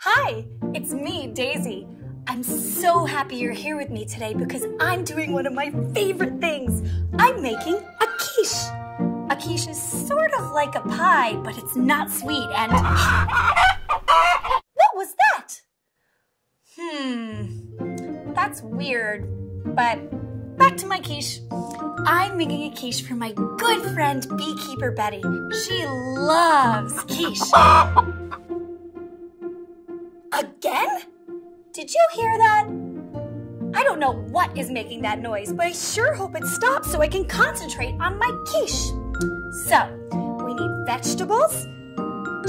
Hi, it's me, Daisy. I'm so happy you're here with me today because I'm doing one of my favorite things. I'm making a quiche. A quiche is sort of like a pie, but it's not sweet and. what was that? Hmm, that's weird, but back to my quiche. I'm making a quiche for my good friend beekeeper Betty. She loves quiche. Again? Did you hear that? I don't know what is making that noise, but I sure hope it stops so I can concentrate on my quiche. So, we need vegetables,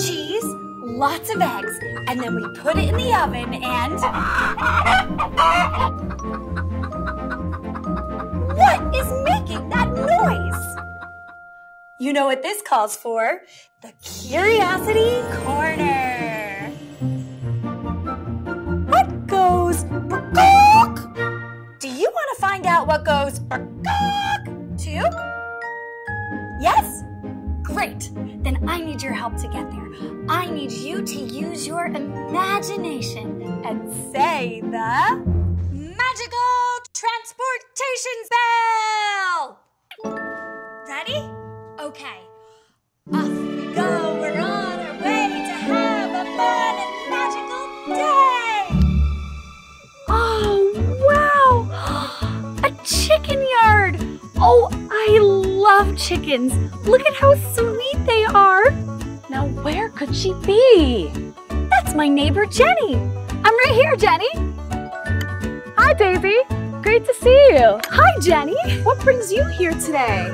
cheese, lots of eggs, and then we put it in the oven and. What is making that noise? You know what this calls for? The Curiosity Corner. Find out what goes too? Yes? Great. Then I need your help to get there. I need you to use your imagination and say the magical transportation spell. Ready? Okay. Off love chickens. Look at how sweet they are. Now, where could she be? That's my neighbor Jenny. I'm right here, Jenny. Hi, Daisy. Great to see you. Hi, Jenny. What brings you here today?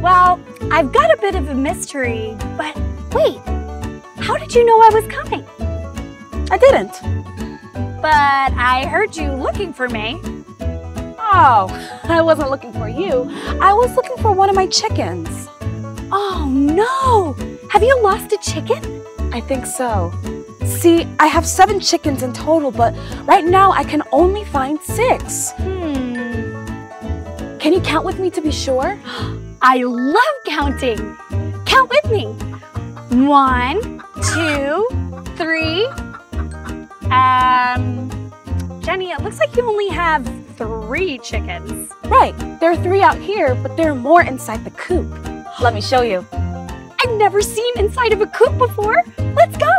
Well, I've got a bit of a mystery, but wait, how did you know I was coming? I didn't. But I heard you looking for me. Oh, I wasn't looking for you. I was looking for one of my chickens. Oh no! Have you lost a chicken? I think so. See, I have seven chickens in total, but right now I can only find six. Hmm. Can you count with me to be sure? I love counting. Count with me. One, two, three. Um, Jenny, it looks like you only have three chickens. Right, there are three out here, but there are more inside the coop. Let me show you. I've never seen inside of a coop before. Let's go.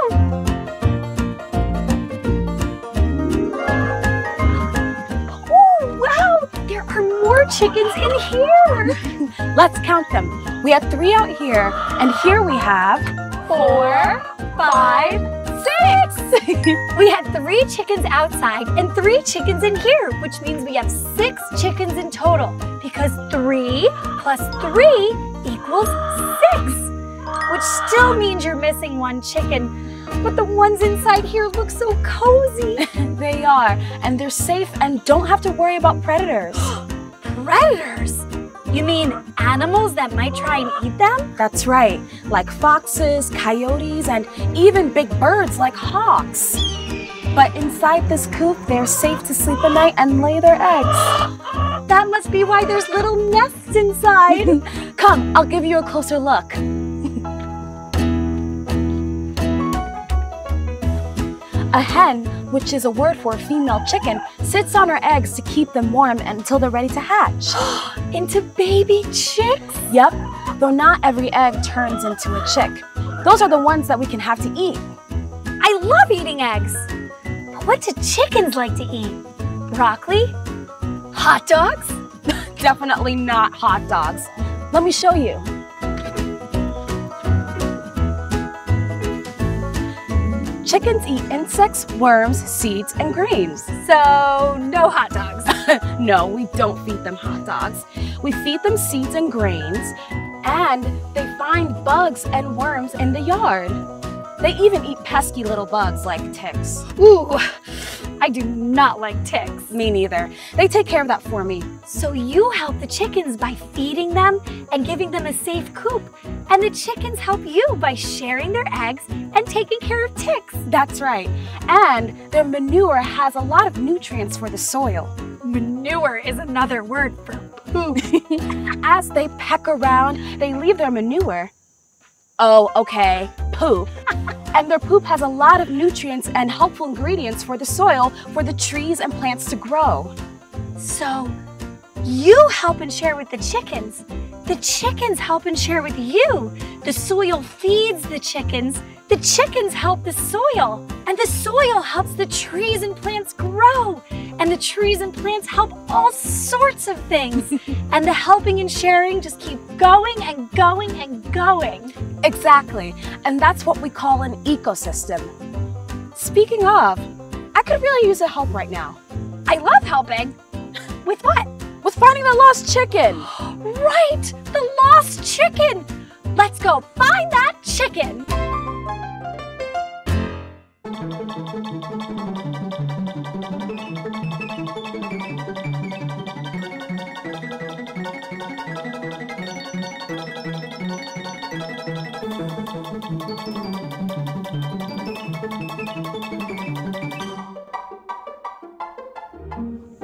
Oh, wow, there are more chickens in here. Let's count them. We have three out here, and here we have Four, five, six. we had three chickens outside and three chickens in here, which means we have six chickens in total because three plus three equals six, which still means you're missing one chicken. But the ones inside here look so cozy. They are, and they're safe and don't have to worry about predators. Predators? You mean animals that might try and eat them? That's right, like foxes, coyotes, and even big birds like hawks. But inside this coop, they're safe to sleep at night and lay their eggs. That must be why there's little nests inside. Come, I'll give you a closer look. A hen, which is a word for a female chicken, sits on her eggs to keep them warm until they're ready to hatch. Into baby chicks? Yep, though not every egg turns into a chick. Those are the ones that we can have to eat. I love eating eggs. But what do chickens like to eat? Broccoli? Hot dogs? Definitely not hot dogs. Let me show you. Chickens eat insects, worms, seeds, and grains. So, no hot dogs. no, we don't feed them hot dogs. We feed them seeds and grains, and they find bugs and worms in the yard. They even eat pesky little bugs like ticks. Ooh, I do not like ticks. Me neither. They take care of that for me. So you help the chickens by feeding them and giving them a safe coop. And the chickens help you by sharing their eggs and taking care of ticks. That's right. And their manure has a lot of nutrients for the soil. Manure is another word for poop. As they peck around, they leave their manure. Oh, okay, poop. and their poop has a lot of nutrients and helpful ingredients for the soil for the trees and plants to grow. So, you help and share with the chickens. The chickens help and share with you. The soil feeds the chickens. The chickens help the soil. And the soil helps the trees and plants grow. And the trees and plants help all sorts of things. and the helping and sharing just keep going and going and going. Exactly. And that's what we call an ecosystem. Speaking of, I could really use a help right now. I love helping. With what? With finding the lost chicken. right, the lost chicken. Let's go find that chicken.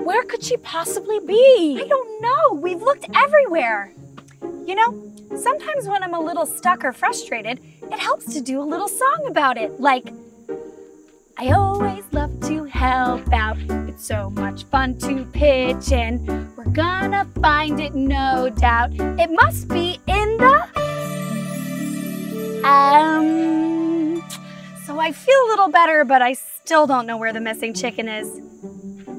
Where could she possibly be? I don't know. We've looked everywhere. You know, sometimes when I'm a little stuck or frustrated, it helps to do a little song about it. Like, I always love to help out. It's so much fun to pitch in. We're gonna find it, no doubt. It must be in the. Um. So I feel a little better, but I still don't know where the missing chicken is.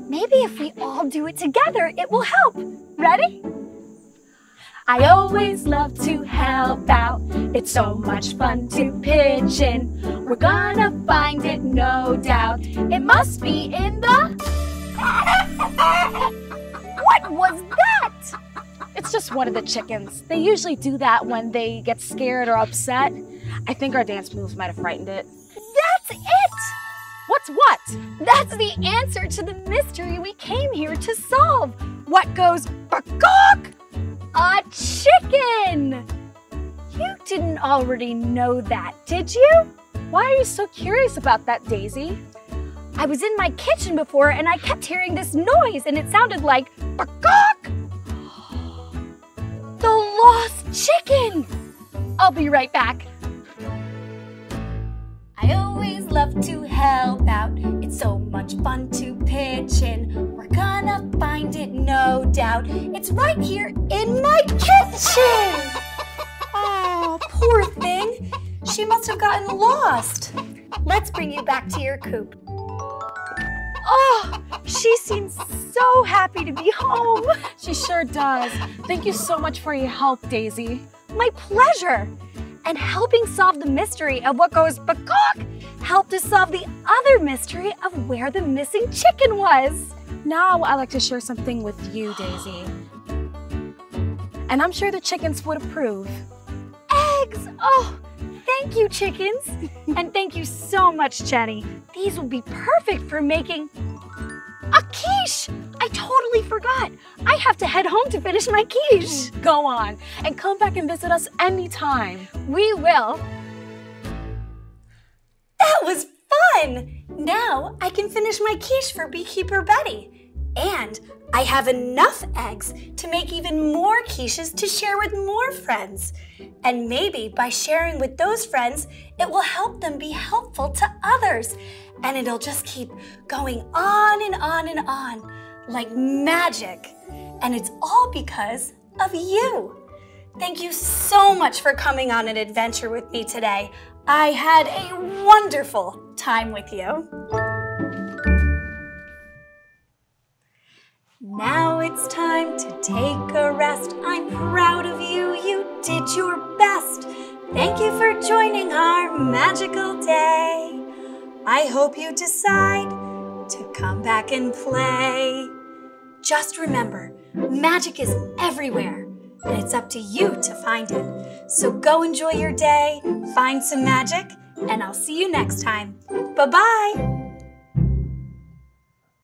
Maybe if we all do it together, it will help. Ready? I always love to help out. It's so much fun to pitch in. We're gonna find it, no doubt. It must be in the. what was that? It's just one of the chickens. They usually do that when they get scared or upset. I think our dance moves might have frightened it. That's it! What's what? That's the answer to the mystery we came here to solve. What goes bakok? A chicken! You didn't already know that, did you? Why are you so curious about that, Daisy? I was in my kitchen before and I kept hearing this noise and it sounded like bakok! The lost chicken! I'll be right back. I always love to help out. It's so much fun to pitch in. We're gonna find it, no doubt. It's right here in my kitchen. Oh, poor thing. She must have gotten lost. Let's bring you back to your coop. Oh, she seems so happy to be home. She sure does. Thank you so much for your help, Daisy. My pleasure. And helping solve the mystery of what goes bakok helped us solve the other mystery of where the missing chicken was. Now I'd like to share something with you, Daisy. And I'm sure the chickens would approve. Eggs! Oh, thank you, chickens. and thank you so much, Jenny. These will be perfect for making a quiche. I totally forgot. I have to head home to finish my quiche. Go on and come back and visit us anytime. We will. That was fun! Now I can finish my quiche for Beekeeper Betty. And I have enough eggs to make even more quiches to share with more friends. And maybe by sharing with those friends, it will help them be helpful to others. And it'll just keep going on and on and on like magic. And it's all because of you. Thank you so much for coming on an adventure with me today. I had a wonderful time with you. Now it's time to take a rest. I'm proud of you. You did your best. Thank you for joining our magical day. I hope you decide to come back and play. Just remember, magic is everywhere, and it's up to you to find it. So go enjoy your day, find some magic, and I'll see you next time. Bye bye.